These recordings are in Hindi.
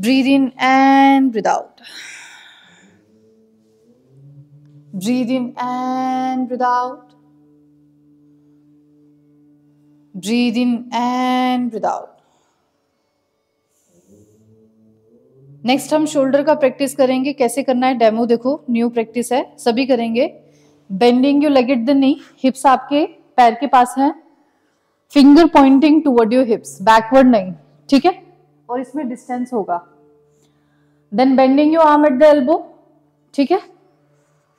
breathe in and breathe out. Breathe in and breathe out. Breathe in and breathe out. Next हम शोल्डर का प्रैक्टिस करेंगे. कैसे करना है? डेमो देखो. न्यू प्रैक्टिस है. सभी करेंगे. Bending your leg at the knee hips आपके पैर के पास है. Finger pointing toward your hips backward नहीं. ठीक है? और इसमें डिस्टेंस होगा। Then bending your arm at the elbow ठीक है?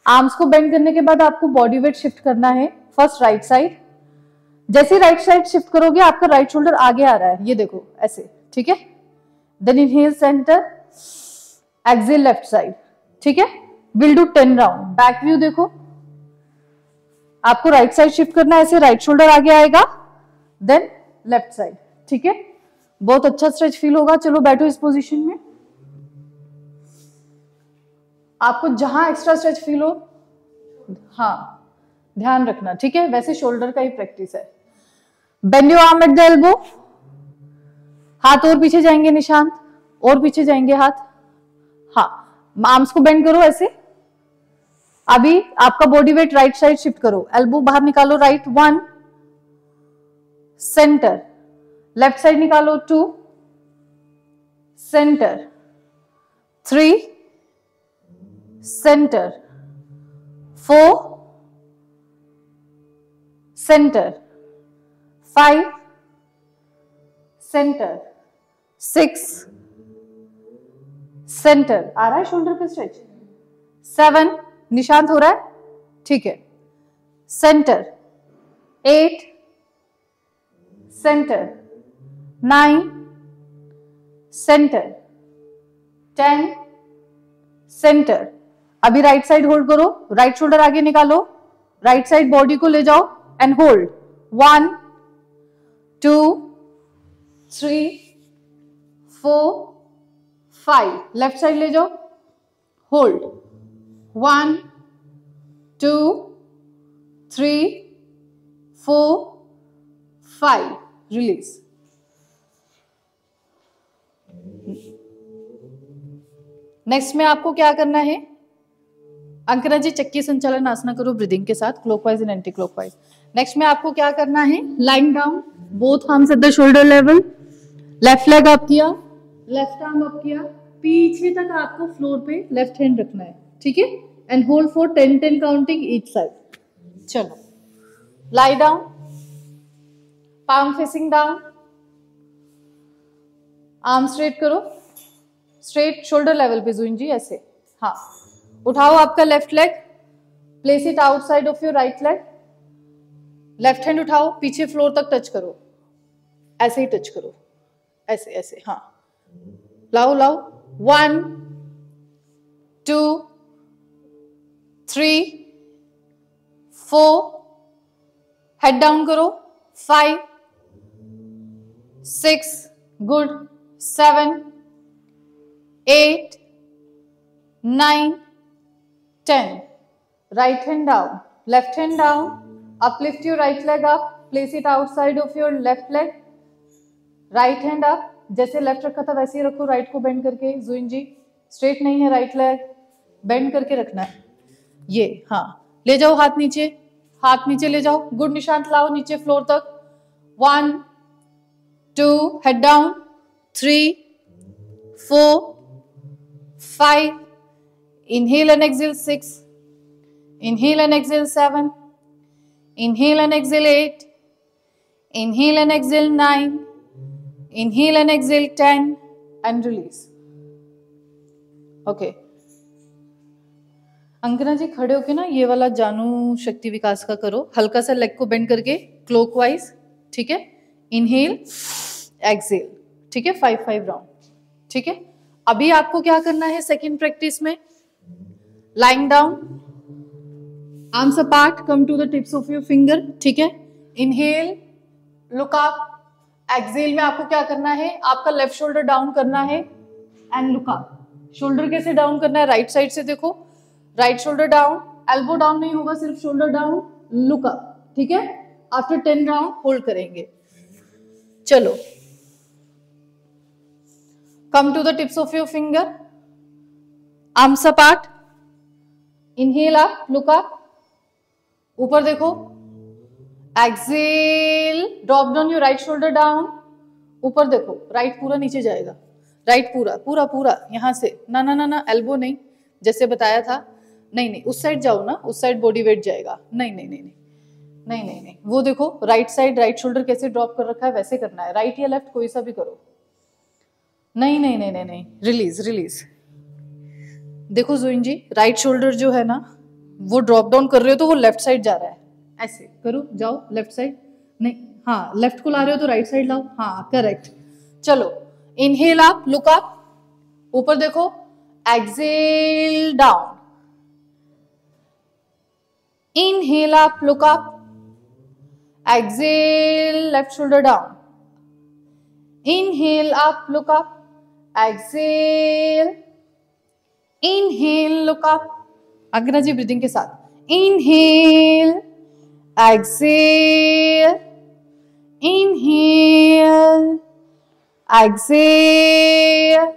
आर्म्स को बेंड करने के बाद आपको बॉडी वेट शिफ्ट करना है फ़र्स्ट राइट साइड जैसे राइट साइड शिफ्ट करोगे, आपका राइट शोल्डर आगे आ रहा है, ये देखो, ऐसे, ठीक है? Then inhale center exhale left side ठीक है? Will do ten round back view देखो। आपको राइट साइड शिफ्ट करना है, ऐसे राइट शोल्डर आगे आएगा देन लेफ़्ट साइड ठीक है? बहुत अच्छा स्ट्रेच फील होगा। चलो बैठो इस पोजीशन में। आपको जहाँ एक्स्ट्रा स्ट्रेच फील हो हाँ ध्यान रखना, ठीक है? वैसे शोल्डर का ही प्रैक्टिस है। Bend your arm at the elbow हाथ और पीछे जाएँगे निशांत, और पीछे जाएँगे हाथ। हाँ आर्म्स को बेंड करो ऐसे। अभी आपका body weight right side shift करो। एल्बो बाहर निकालो right one center left side निकालो two center three center four center five center six center आ रहा है शोल्डर पे स्ट्रेच सेवन निशांत हो रहा है? ठीक है. Center eight center nine, center, ten, center. अभी राइट साइड होल्ड करो राइट शोल्डर आगे निकालो राइट साइड बॉडी को ले जाओ and hold one two three four five left side ले जाओ hold one two three four five release next में आपको क्या करना है? अंकना जी, चक्की संचालन आसना करो ब्रीदिंग के साथ clockwise and anti clockwise next में आपको क्या करना है? Lying down both arms at the shoulder level left leg up किया. लेफ़्ट आर्म अप किया. पीछे तक आपको फ्लोर पे लेफ़्ट हैंड रखना है. ठीक है? And hold for ten ten counting each side चलो. Lie down palm facing down arm straight करो. स्ट्रेट शोल्डर लेवल पे जुइन जी, ऐसे। हाँ। उठाओ आपका left leg place it outside of your right leg left hand उठाओ, पीछे फ्लोर तक टच करो। ऐसे ही टच करो। ऐसे ऐसे हाँ। लाओ लाओ। One two three four head down करो। Five six good seven eight nine ten right hand down left hand down uplift your right leg up. Place it outside of your left leg. Right hand up जैसे लेफ़्ट रखा था वैसे ही रखो. राइट को बेंड करके. जुइन जी स्ट्रेट नहीं है राइट लेग बेंड करके रखना है. ये हाँ. ले जाओ हाथ नीचे. हाथ नीचे ले जाओ. गुड निशांत लाओ नीचे फ्लोर तक. One two head down three four five inhale and exhale six inhale and exhale seven inhale and exhale eight inhale and exhale nine inhale and exhale 10 and release okay Ankana ji खड़े होके ना ये वाला जानू शक्ति विकास का करो हल्का सा लेग को बेंड करके क्लोकवाइज ठीक है इनहेल एक्सेल ठीक है फाइव फाइव राउंड ठीक है अभी आपको क्या करना है सेकेंड प्रैक्टिस में? Lying down arms apart come to the tips of your finger ठीक है? इनहेल लुक अप एक्सेल में आपको क्या करना है? आपका लेफ़्ट शोल्डर डाउन करना है एंड लुक अप शोल्डर कैसे डाउन करना है? राइट साइड से देखो. Right shoulder down elbow down नहीं होगा, सिर्फ़ शोल्डर डाउन लुक अप ठीक है? आफ्टर टेन राउंड होल्ड करेंगे. चलो. Come to the tips of your finger. Arms apart. Inhale up, look up. ऊपर देखो. Exhale drop down your right shoulder down ऊपर देखो. राइट पूरा नीचे जाएगा. राइट पूरा पूरा पूरा, यहाँ से. ना ना ना ना एल्बो नहीं. जैसे बताया था. नहीं नहीं, उस साइड जाओ ना. उस साइड बॉडी वेट जाएगा. नहीं नहीं नहीं नहीं नहीं नहीं नहीं. वो देखो. राइट साइड राइट शोल्डर कैसे ड्रॉप कर रखा है, वैसे करना है. राइट या लेफ़्ट कोई सा भी करो. नहीं नहीं नहीं नहीं नहीं। रिलीज़ रिलीज़ देखो जोइन जी राइट शोल्डर जो है ना वो ड्रॉप डाउन कर रहे हो तो वो लेफ़्ट साइड जा रहा है। ऐसे करो जाओ लेफ़्ट साइड नहीं हाँ लेफ़्ट को ला रहे हो तो राइट साइड लाओ। हाँ करेक्ट चलो इनहेल आप लुक अप ऊपर देखो एक्सेल डाउन इनहेल आप look up exhale left shoulder down inhale आप look up exhale inhale look up अग्रजी breathing के साथ inhale exhale inhale exhale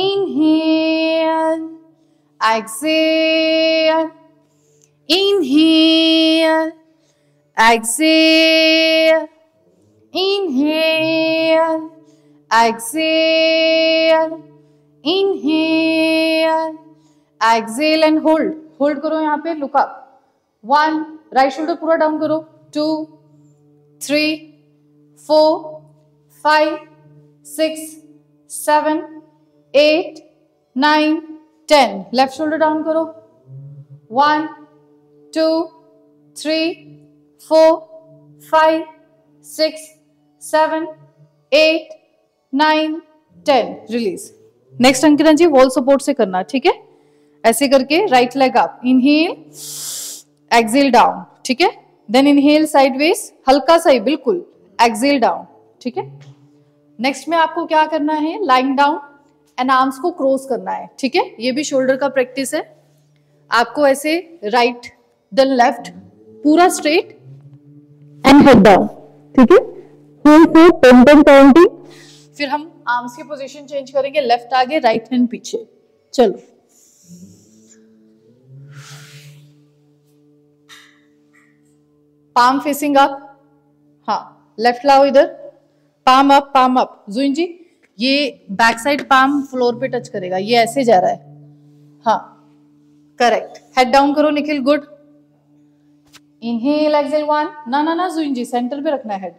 inhale exhale inhale exhale inhale exhale inhale exhale and hold hold करो यहाँ पे look up one right shoulder पूरा down करो two three four five six seven eight nine ten left shoulder down करो one two three four, five, six, seven, eight, nine, ten release next Ankita ji wall support से करना, ठीक है? ऐसे करके right leg up inhale exhale down ठीक है? देन इनहेल साइडवेज हल्का सा ही, बिल्कुल एक्सेल डाउन ठीक है? नेक्स्ट में आपको क्या करना है? लाइंग डाउन एंड आर्म्स को क्रॉस करना है, ठीक है? ये भी शोल्डर का प्रैक्टिस है। आपको ऐसे राइट देन लेफ़्ट पूरा स्ट्रेट एंड हेड डाउन ठीक है? फिर हम आर्म्स की पोजीशन चेंज करेंगे लेफ़्ट आगे राइट हैंड पीछे। चलो। पाम फेसिंग अप हाँ लेफ़्ट लाओ इधर। Palm up palm up Juin जी, ये बैक साइड पाम फ्लोर पे टच करेगा। ये ऐसे जा रहा है। हाँ करेक्ट हेड डाउन करो Nikhil good inhale exhale one ना ना ना जुइन जी सेंटर पे रखना है हेड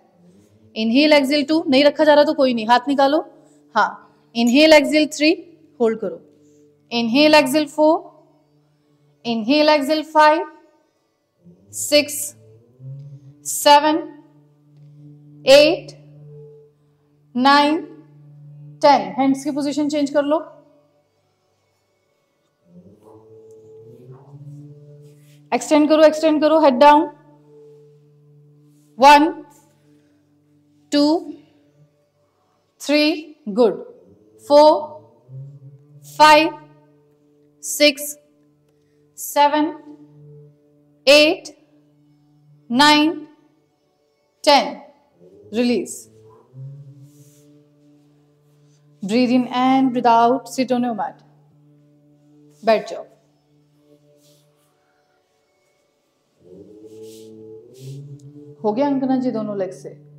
इनहेल एक्सिल टू नहीं रखा जा रहा तो कोई नहीं। हाथ निकालो। हाँ। इनहेल एक्सिल थ्री होल्ड करो। Inhale exhale four inhale exhale five six seven eight nine ten hands की पोजीशन चेंज कर लो। एक्सटेंड करो एक्सटेंड करो. Head down one two three good four five six seven eight nine ten release breathe in and breathe out sit on your mat बैठ जाओ हो गया अंकना जी दोनों लेग से।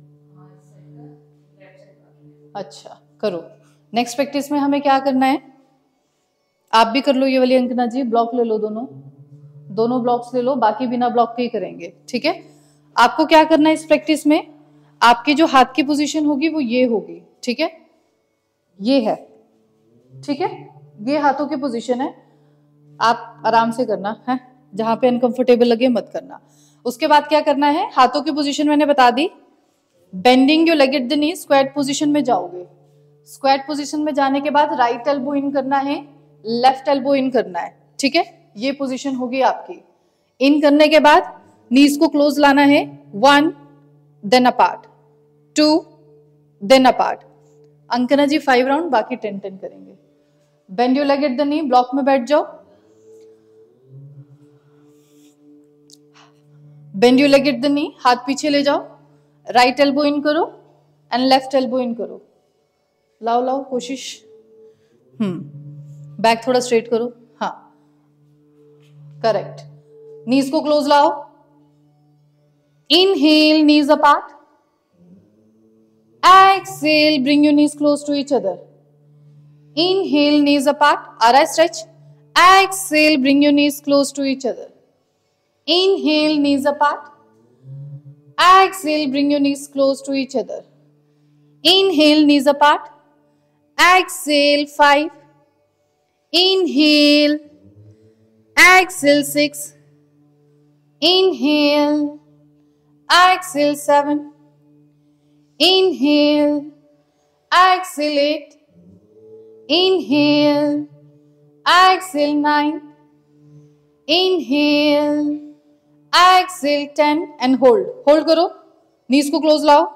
अच्छा करो। नेक्स्ट प्रैक्टिस में हमें क्या करना है? आप भी कर लो ये वाली अंकना जी ब्लॉक ले लो दोनों। दोनों ब्लॉक्स ले लो, बाकी बिना ब्लॉक के ही करेंगे, ठीक है? आपको क्या करना है इस प्रैक्टिस में? आपके जो हाथ की पोजीशन होगी वो ये होगी, ठीक है? ये है, ठीक है? ये हाथों की पोजीशन है। आप आराम से करना, है? जहाँ पे अनकंफर्टेबल लगे मत करना। उसके बाद क्या करना है? हाथों की पोजीशन मैंने बता दी। Bending your leg at the knee squat position में जाओगे। स्क्वाट पोजिशन में जाने के बाद राइट एल्बो इन करना है लेफ़्ट एल्बो इन करना है, ठीक है? ये पोजिशन होगी आपकी। इन करने के बाद नीज को क्लोज लाना है one then apart two then apart Ankana ji five round बाकी टेन टेन करेंगे। Bend your leg at the knee block में बैठ जाओ। Bend your leg at the knee हाथ पीछे ले जाओ। राइट एल्बो इन करो एंड लेफ़्ट एल्बो इन करो। लाओ लाओ, कोशिश। बैक थोड़ा स्ट्रेट करो। हाँ करेक्ट नीज को क्लोज लाओ। Inhale knees apart exhale bring your knees close to each other inhale knees apart are I stretch exhale bring your knees close to each other inhale knees apart exhale bring your knees close to each other. Inhale knees apart. Exhale 5 inhale. Exhale 6 inhale. Exhale 7 inhale. Exhalate inhale. Exhale 9 inhale exhale ten and hold. Hold करो। नीज को क्लोज लाओ।